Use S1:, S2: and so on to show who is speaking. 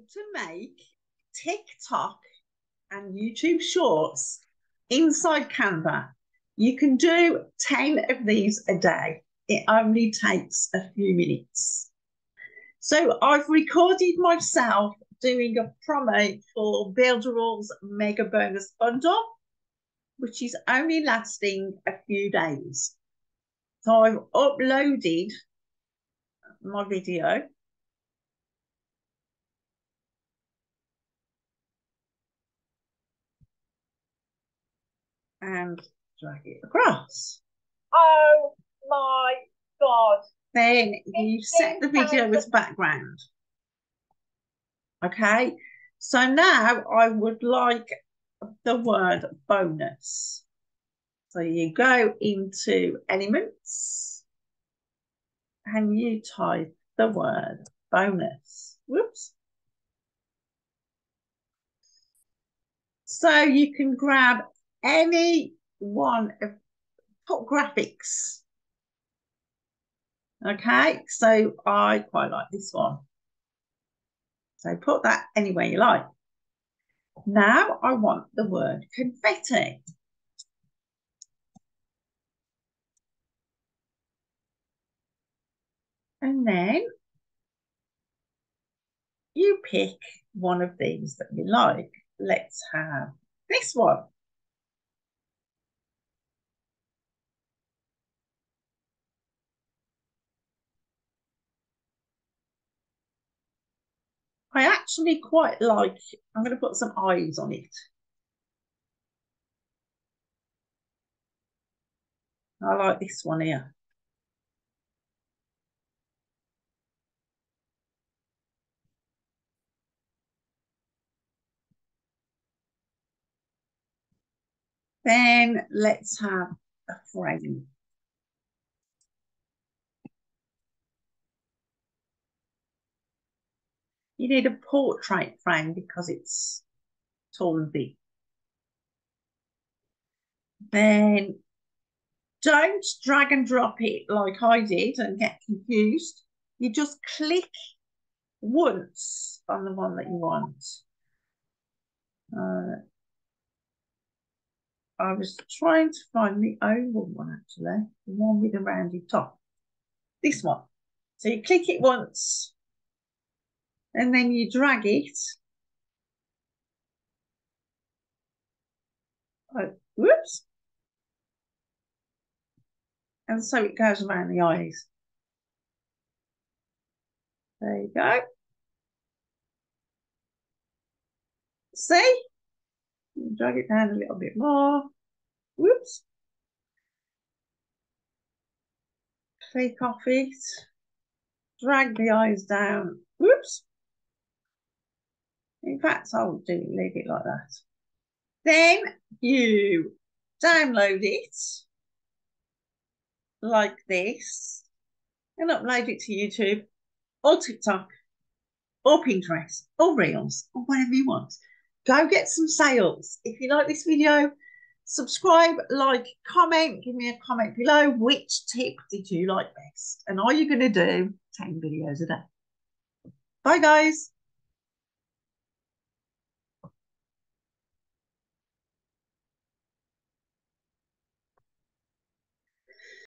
S1: to make TikTok and YouTube shorts inside Canva. You can do 10 of these a day. It only takes a few minutes. So I've recorded myself doing a promo for Builderall's Mega Bonus Bundle, which is only lasting a few days. So I've uploaded my video and drag it across.
S2: Oh my god.
S1: Then you set the video as background. Okay, so now I would like the word bonus. So you go into elements and you type the word bonus. Whoops. So you can grab any one of put graphics. Okay, so I quite like this one. So put that anywhere you like. Now I want the word confetti. And then you pick one of these that you like. Let's have this one. I actually quite like, I'm going to put some eyes on it. I like this one here. Then let's have a frame. You need a portrait frame because it's tall and big. Then don't drag and drop it like I did and get confused. You just click once on the one that you want. Uh, I was trying to find the oval one actually, the one with the rounded top. This one. So you click it once and then you drag it. Oh, whoops. And so it goes around the eyes. There you go. See? Drag it down a little bit more. Whoops. Click off it. Drag the eyes down. Whoops. In fact, I'll do leave it like that. Then you download it like this and upload it to YouTube or TikTok or Pinterest or Reels or whatever you want. Go get some sales. If you like this video, subscribe, like, comment, give me a comment below. Which tip did you like best? And are you going to do 10 videos a day? Bye, guys.